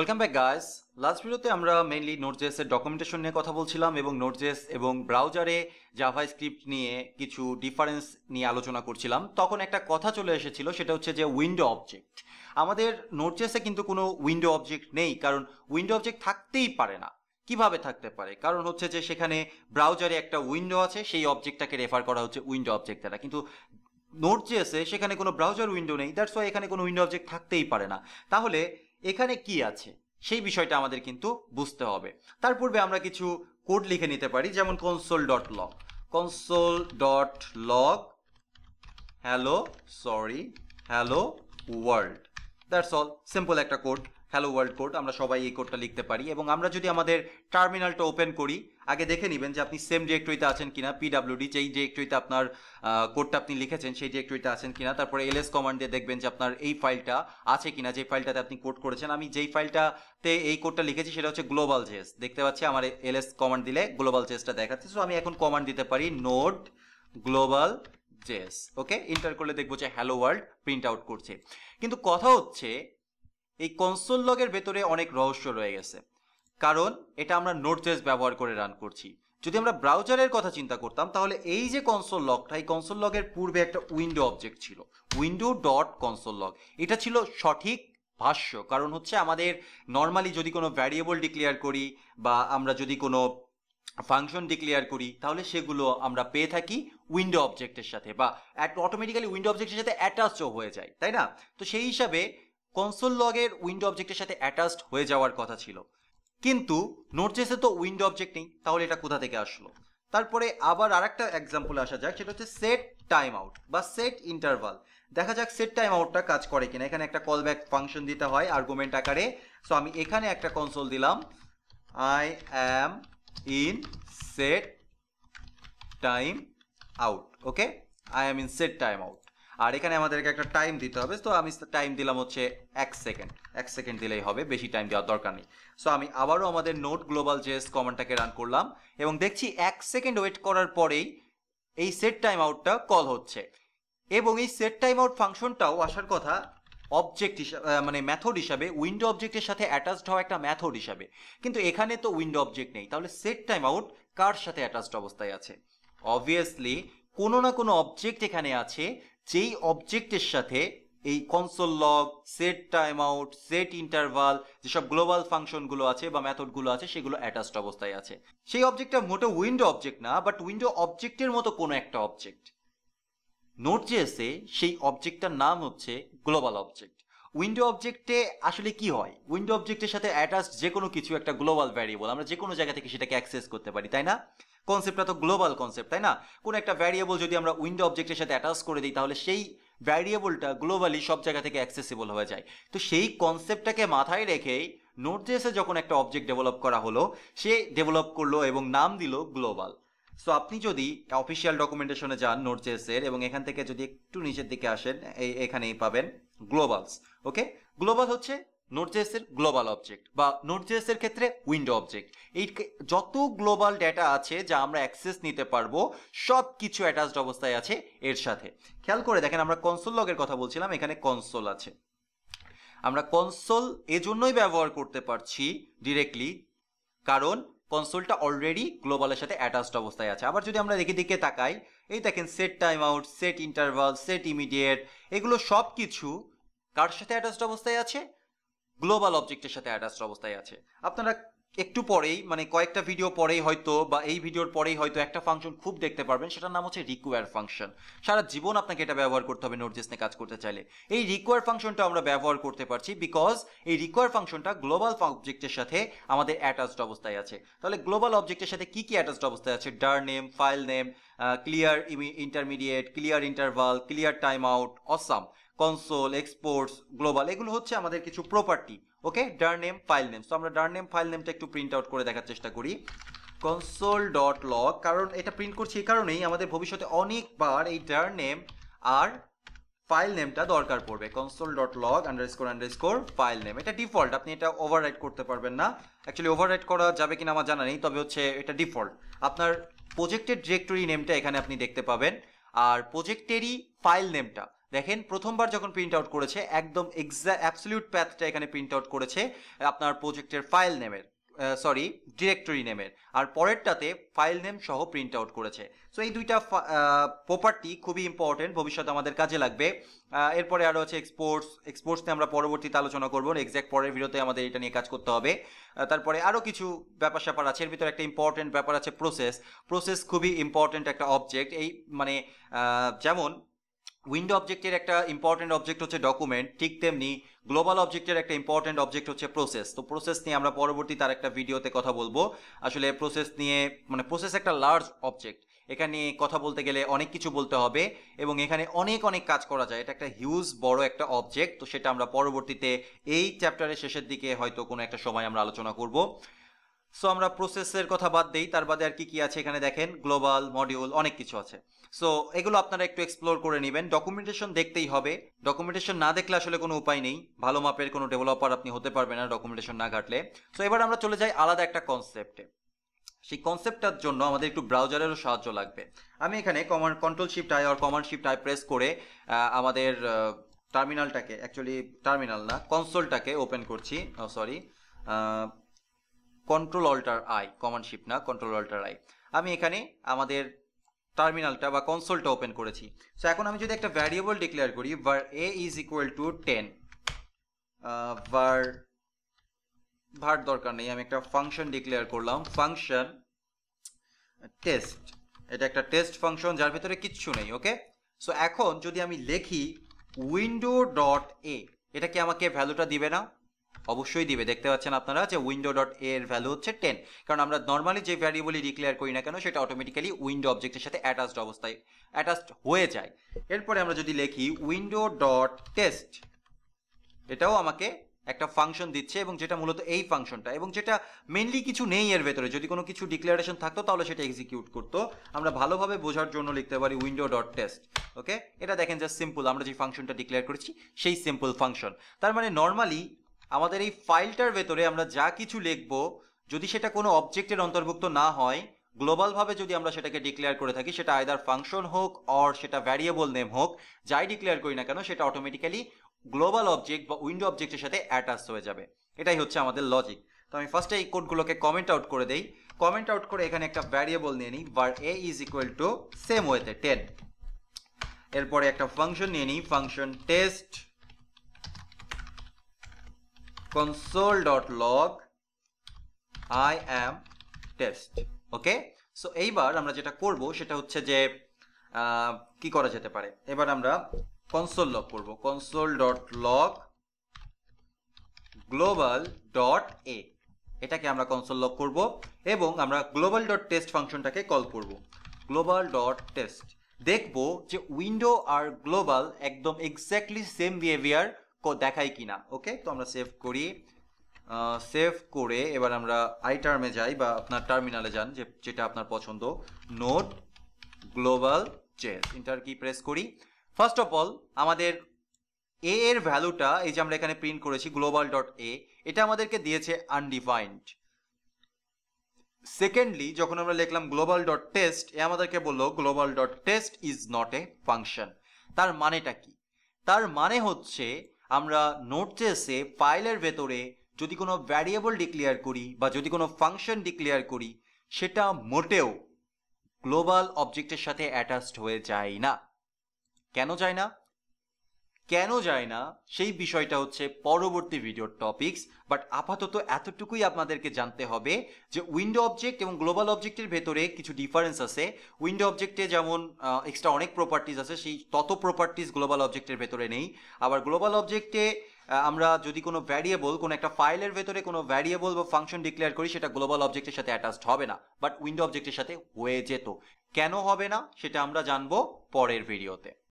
Welcome back guys last ভিডিওতে আমরা mainly নোটজেস এর ডকুমেন্টেশন নিয়ে কথা বলছিলাম এবং নোটজেস এবং ব্রাউজারে জাভা স্ক্রিপ্ট নিয়ে কিছু ডিফারেন্স নিয়ে আলোচনা করছিলাম। তখন একটা কথা চলে এসেছিল, সেটা হচ্ছে যে উইন্ডো অবজেক্ট আমাদের নোটজেসে কিন্তু কোনো উইন্ডো অবজেক্ট নেই, কারণ উইন্ডো অবজেক্ট থাকতেই পারে না। কীভাবে থাকতে পারে? কারণ হচ্ছে যে সেখানে ব্রাউজারে একটা উইন্ডো আছে, সেই অবজেক্টটাকে রেফার করা হচ্ছে উইন্ডো অবজেক্ট দ্বারা। কিন্তু নোট সেখানে কোনো ব্রাউজার উইন্ডো নেই দ্যাটস ওয়াই এখানে কোনো উইন্ডো অবজেক্ট থাকতেই পারে না। তাহলে এখানে কি আছে? সেই বিষয়টা আমাদের কিন্তু বুঝতে হবে। তার পূর্বে আমরা কিছু কোড লিখে নিতে পারি, যেমন console dot log console dot log hello sorry hello world that's all simple একটা কোড। হ্যালো ওয়ার্ল্ড কোড আমরা সবাই এই কোডটা লিখতে পারি এবং আমরা যদি আমাদের টার্মিনালটা ওপেন করি, আগে দেখে নেবেন যে আপনি সেম ডিরেক্টরিতে আছেন কিনা পিডাব্লিউডি যেই ডিরেক্টরিতে আপনার কোডটা আপনি লিখেছেন, সেই ডিরেক্টরিতে আছেন কিনা, তারপরে এলএস কমান্ড দিয়ে দেখবেন যে আপনার এই ফাইলটা আছে কিনা, যে ফাইলটাতে আপনি কোড করেছেন। আমি যেই ফাইলটাতে এই কোডটা লিখেছি, সেটা হচ্ছে গ্লোবাল জেস দেখতে পাচ্ছি আমার এলএস কমান্ড দিলে গ্লোবাল জেসটা দেখাচ্ছে। সো আমি এখন কমান্ড দিতে পারি Node global JS okay enter করলে দেখব যে হ্যালো ওয়ার্ল্ড প্রিন্ট আউট করছে। কিন্তু কথা হচ্ছে এই কনসোল লগের ভেতরে অনেক রহস্য রয়ে গেছে। কারণ এটা আমরা নোটজেস ব্যবহার করে রান করছি। যদি আমরা ব্রাউজারের কথা চিন্তা করতাম, তাহলে এই যে কনসোল লগটা এই কনসোল লগের পূর্বে একটা উইন্ডো অবজেক্ট ছিল। উইন্ডো ডট কনসোল লগ এটা ছিল সঠিক ভাষ্য। কারণ হচ্ছে আমাদের নর্মালি যদি কোনো ভ্যারিয়েবল ডিক্লেয়ার করি বা আমরা যদি কোনো ফাংশন ডিক্লেয়ার করি, তাহলে সেগুলো আমরা পেয়ে থাকি উইন্ডো অবজেক্টের সাথে বা অটোমেটিক্যালি উইন্ডো অবজেক্টের সাথে অ্যাটাচও হয়ে যায়, তাই না? তো সেই হিসাবে কনসোল লগের উইন্ডো অবজেক্টের সাথে অ্যাটাচড হয়ে যাওয়ার কথা ছিল। কিন্তু নোটজেসে তো উইন্ডো অবজেক্ট নেই, তাহলে এটা কোথা থেকে আসলো? তারপরে আবার আরেকটা এক্সাম্পল আসা যাক, সেটা হচ্ছে সেট টাইম আউট বা সেট ইন্টারভাল দেখা যাক সেট টাইম আউটটা কাজ করে কিনা। এখানে একটা কল ব্যাক ফাংশন দিতে হয় আর্গুমেন্ট আকারে। সো আমি এখানে একটা কনসোল দিলাম। I am in set time out okay I am in set time out আর এখানে আমাদেরকে একটা টাইম দিতে হবে। তো আমি টাইম দিলাম হচ্ছে এক সেকেন্ড এক সেকেন্ড দিলেই হবে, বেশি টাইম দেওয়ার দরকার নেই। সো আমি আবারও আমাদের নোট গ্লোবাল জেস কমান্ডটাকে রান করলাম এবং দেখছি এক সেকেন্ড ওয়েট করার পরেই এই সেট টাইম আউটটা কল হচ্ছে। এবং এই সেট টাইম আউট ফাংশনটাও আসার কথা অবজেক্ট হিসাবে মানে মেথড হিসাবে উইন্ডো অবজেক্টের সাথে অ্যাটাচড হওয়া একটা মেথড হিসাবে। কিন্তু এখানে তো উইন্ডো অবজেক্ট নেই। তাহলে সেট টাইম আউট কার সাথে অ্যাটাচড অবস্থায় আছে? অবভিয়াসলি কোনো না কোনো অবজেক্ট এখানে আছে যেই অবজেক্টের সাথে এই console log set time out set interval যেসব গ্লোবাল ফাংশনগুলো আছে বা মেথডগুলো আছে, সেগুলো অ্যাটাচড অবস্থায় আছে। সেই অবজেক্টটা মোটো উইন্ডো অবজেক্ট না বাট উইন্ডো অবজেক্টের মতো কোনো একটা অবজেক্ট নোট জিএসে সেই অবজেক্টটার নাম হচ্ছে গ্লোবাল অবজেক্ট উইন্ডো অবজেক্টে আসলে কি হয়? উইন্ডো অবজেক্টের সাথে অ্যাটাচড যে কোনো কিছু, একটা গ্লোবাল ভ্যারিয়েবল আমরা যে কোনো জায়গা থেকে সেটাকে অ্যাক্সেস করতে পারি, তাই না? কনসেপ্টটা তো গ্লোবাল কনসেপ্ট তাই না? কোনো একটা ভ্যারিয়েবল যদি আমরা উইন্ডো অবজেক্টের সাথে অ্যাটাচ করে দিই, তাহলে সেই ভ্যারিয়েবলটা গ্লোবালি সব জায়গা থেকে অ্যাক্সেসিবল হয়ে যায়। তো সেই কনসেপ্টটাকে মাথায় রেখেই নোট জেসে যখন একটা অবজেক্ট ডেভেলপ করা হলো, সে ডেভেলপ করল এবং নাম দিল গ্লোবাল সো আপনি যদি অফিসিয়াল ডকুমেন্টেশনে যান নোট জেসের এবং এখান থেকে যদি একটু নিচের দিকে আসেন এই এখানেই পাবেন। গ্লোবালস ওকে গ্লোবাল হচ্ছে নোটজেসের গ্লোবাল অবজেক্ট বা নোটজেসের ক্ষেত্রে উইন্ডো অবজেক্ট এই যত গ্লোবাল ডেটা আছে যা আমরা অ্যাক্সেস নিতে পারব সব কিছু অ্যাটাচড অবস্থায় আছে এর সাথে। খেয়াল করে দেখেন, আমরা কনসোল লগের কথা বলছিলাম, এখানে কনসোল আছে। আমরা কনসোল এজন্যই ব্যবহার করতে পারছি ডিরেক্টলি কারণ কনসোলটা অলরেডি গ্লোবালের সাথে অ্যাটাচড অবস্থায় আছে। আবার যদি আমরা দেখে দিকে তাকাই, এই দেখেন set time out set interval set immediate এগুলো সব কিছু কার সাথে অ্যাটাচড অবস্থায় আছে? গ্লোবাল অবজেক্টের সাথে অ্যাটাচড অবস্থায় আছে। আপনারা একটু পরেই মানে কয়েকটা ভিডিও পরেই হয়তো বা এই ভিডিওর পরেই হয়তো একটা ফাংশন খুব দেখতে পারবেন, সেটার নাম হচ্ছে রিকোয়ার ফাংশন সারা জীবন আপনাকে এটা ব্যবহার করতে হবে নোটজেস নিয়ে কাজ করতে চাইলে। এই রিকোয়ার ফাংশনটা আমরা ব্যবহার করতে পারছি বিকজ এই রিকোয়ার ফাংশনটা গ্লোবাল অবজেক্টের সাথে আমাদের অ্যাটাচড অবস্থায় আছে। তাহলে গ্লোবাল অবজেক্টের সাথে কি কি অ্যাটাচড অবস্থায় আছে? Dir name file name clear intermediate clear interval clear time out awesome console exports global এগুলো হচ্ছে আমাদের কিছু property okay dir name file name তো আমরা ডার নেম ফাইল নেমটা একটু প্রিন্ট আউট করে দেখার চেষ্টা করি। কনসোল ডট লগ কারণ এটা প্রিন্ট করছি এই কারণেই আমাদের ভবিষ্যতে অনেকবার এই ডার নেম আর ফাইল নেমটা দরকার পড়বে। Console dot log underscore underscore file name এটা ডিফল্ট আপনি এটা ওভাররাইট করতে পারবেন না। অ্যাকচুয়ালি ওভাররাইট করা যাবে কিনা আমার জানা নেই, তবে হচ্ছে এটা ডিফল্ট আপনার প্রজেক্টের ডিরেক্টরি নেমটা এখানে আপনি দেখতে পাবেন। আর প্রজেক্টেরই ফাইল নেমটা দেখেন, প্রথমবার যখন প্রিন্ট আউট করেছে, একদম এক্সা অ্যাবসলিউট প্যাথটা এখানে প্রিন্ট আউট করেছে, আপনার প্রজেক্টের ফাইল নেমের সরি ডিরেক্টরি নেমের আর পরেরটাতে ফাইল নেম সহ প্রিন্ট আউট করেছে। সো এই দুইটা প্রপার্টি খুবই ইম্পর্টেন্ট ভবিষ্যতে আমাদের কাজে লাগবে। এরপরে আরও আছে এক্সপোর্টস এক্সপোর্টস নিয়ে আমরা পরবর্তীতে আলোচনা করব এক্স্যাক্ট পরের ভিডিওতে আমাদের এটা নিয়ে কাজ করতে হবে। তারপরে আরও কিছু ব্যাপার স্যাপার আছে, এর ভিতরে একটা ইম্পর্টেন্ট ব্যাপার আছে প্রসেস প্রসেস খুবই ইম্পর্টেন্ট একটা অবজেক্ট এই মানে যেমন উইন্ডো অবজেক্টের একটা ইম্পর্টেন্ট অবজেক্ট হচ্ছে ডকুমেন্ট ঠিক তেমনি গ্লোবাল অবজেক্টের একটা ইম্পর্টেন্ট অবজেক্ট হচ্ছে প্রসেস তো প্রসেস নিয়ে আমরা পরবর্তী তার একটা ভিডিওতে কথা বলব। আসলে প্রসেস নিয়ে মানে প্রসেস একটা লার্জ অবজেক্ট এখানে কথা বলতে গেলে অনেক কিছু বলতে হবে এবং এখানে অনেক অনেক কাজ করা যায়। এটা একটা হিউজ বড় একটা অবজেক্ট তো সেটা আমরা পরবর্তীতে এই চ্যাপ্টারের শেষের দিকে হয়তো কোনো একটা সময় আমরা আলোচনা করব। সো আমরা প্রসেসের কথা বাদ দিই, তার বাদে আর কি কি আছে এখানে দেখেন গ্লোবাল মডিউল অনেক কিছু আছে। সো এগুলো আপনারা একটু এক্সপ্লোর করে নেবেন। ডকুমেন্টেশন দেখতেই হবে। ডকুমেন্টেশন না দেখলে আসলে কোনো উপায় নেই। ভালো মাপের কোনো ডেভেলপার আপনি হতে পারবেন না ডকুমেন্টেশন না ঘাটলে। সো এবার আমরা চলে যাই আলাদা একটা কনসেপ্টে সেই কনসেপ্টটার জন্য আমাদের একটু ব্রাউজারেরও সাহায্য লাগবে। আমি এখানে কমান্ড কন্ট্রোল শিফট আই আর কমান্ড শিফট আই প্রেস করে আমাদের টার্মিনালটাকে অ্যাকচুয়ালি টার্মিনাল না কনসোলটাকে ওপেন করছি। Sorry control alter I command shift না কন্ট্রোল অল্টার আই আমি এখানে আমাদের টার্মিনালটা বা কনসোলটা ওপেন করেছি। সো এখন আমি যদি একটা ভ্যারিয়েবল ডিক্লেয়ার করি, var A is equal to ten var var দরকার নেই, আমি একটা ফাংশন ডিক্লেয়ার করলাম ফাংশন টেস্ট এটা একটা টেস্ট ফাংশন যার ভিতরে কিচ্ছু নেই ওকে সো এখন যদি আমি লিখি উইন্ডো ডট এ এটা কি আমাকে ভ্যালুটা দিবে না? অবশ্যই দিবে। দেখতে পাচ্ছেন আপনারা যে উইন্ডো ডট এর ভ্যালু হচ্ছে টেন কারণ আমরা নর্মালি যে ভ্যারিয়েবলই ডিক্লেয়ার করি না কেন, সেটা অটোমেটিক্যালি উইন্ডো অবজেক্টের সাথে অ্যাটাচড অবস্থায় অ্যাটাচড হয়ে যায়। এরপরে আমরা যদি লিখি উইন্ডো ডট টেস্ট এটাও আমাকে একটা ফাংশন দিচ্ছে এবং যেটা মূলত এই ফাংশনটা এবং যেটা মেনলি কিছু নেই এর ভেতরে। যদি কোনো কিছু ডিক্লারেশন থাকতো, তাহলে সেটা এক্সিকিউট করতো। আমরা ভালোভাবে বোঝার জন্য লিখতে পারি উইন্ডো ডট টেস্ট ওকে এটা দেখেন জাস্ট সিম্পল আমরা যে ফাংশনটা ডিক্লেয়ার করেছি, সেই সিম্পল ফাংশন তার মানে নর্মালি আমাদের এই ফাইলটার ভেতরে আমরা যা কিছু লিখব, যদি সেটা কোনো অবজেক্টের অন্তর্ভুক্ত না হয় গ্লোবালভাবে যদি আমরা সেটাকে ডিক্লেয়ার করে থাকি, সেটা আয়দার ফাংশন হোক অর সেটা ভ্যারিয়েবল নেম হোক, যাই ডিক্লেয়ার করি না কেন, সেটা অটোমেটিক্যালি গ্লোবাল অবজেক্ট বা উইন্ডো অবজেক্টের সাথে অ্যাটাচ হয়ে যাবে। এটাই হচ্ছে আমাদের লজিক তো আমি ফার্স্টে এই কোডগুলোকে কমেন্ট আউট করে দেই। কমেন্ট আউট করে এখানে একটা ভ্যারিয়েবল নিয়ে নিই var A is equal to same ওয়েতে টেন এরপরে একটা ফাংশন নিয়ে নিই function test console.log i am test. Okay so এইবার আমরা যেটা করব সেটা হচ্ছে যে কি করা যেতে পারে? এবার আমরা কনসোল লগ করব। Console dot log global dot A এটাকে আমরা কনসোল লগ করব এবং আমরা গ্লোবাল ডট টেস্ট ফাংশনটাকে কল করব। গ্লোবাল ডট টেস্ট দেখব যে উইন্ডো আর গ্লোবাল একদম এক্স্যাক্টলি সেম বিহেভিয়ার দেখায় কিনা ওকে তো আমরা সেভ করি। সেভ করে এবার আমরা আই টার্মে যাই বা আপনার টার্মিনালে যান যে, যেটা আপনার পছন্দ। Node global JS enter key press করি। ফার্স্ট অফ অল আমাদের এ এর ভ্যালুটা এই যে আমরা এখানে প্রিন্ট করেছি গ্লোবাল ডট এ এটা আমাদেরকে দিয়েছে আনডিফাইন্ড সেকেন্ডলি যখন আমরা লিখলাম গ্লোবাল ডট টেস্ট এ আমাদেরকে বলল global dot test is not a function তার মানেটা কি? তার মানে হচ্ছে আমরা নোটজেসে ফাইলের ভেতরে যদি কোনো ভ্যারিয়েবল ডিক্লেয়ার করি বা যদি কোনো ফাংশন ডিক্লেয়ার করি, সেটা মোটেও গ্লোবাল অবজেক্টের সাথে অ্যাটাচড হয়ে যায় না। কেন যায় না? কেন যায় না? সেই বিষয়টা হচ্ছে পরবর্তী ভিডিওর টপিকস বাট আপাতত এতটুকুই আপনাদেরকে জানতে হবে যে উইন্ডো অবজেক্ট এবং গ্লোবাল অবজেক্টের ভেতরে কিছু ডিফারেন্স আছে। উইন্ডো অবজেক্টে যেমন এক্সট্রা অনেক প্রপার্টিজ আছে, সেই তত প্রপার্টিজ গ্লোবাল অবজেক্টের ভেতরে নেই। আবার গ্লোবাল অবজেক্টে আমরা যদি কোনো ভ্যারিয়েবল কোনো একটা ফাইলের ভেতরে কোনো ভ্যারিয়েবল বা ফাংশন ডিক্লেয়ার করি, সেটা গ্লোবাল অবজেক্টের সাথে অ্যাটাচড হবে না বাট উইন্ডো অবজেক্টের সাথে হয়ে যেত। কেন হবে না? সেটা আমরা জানব পরের ভিডিওতে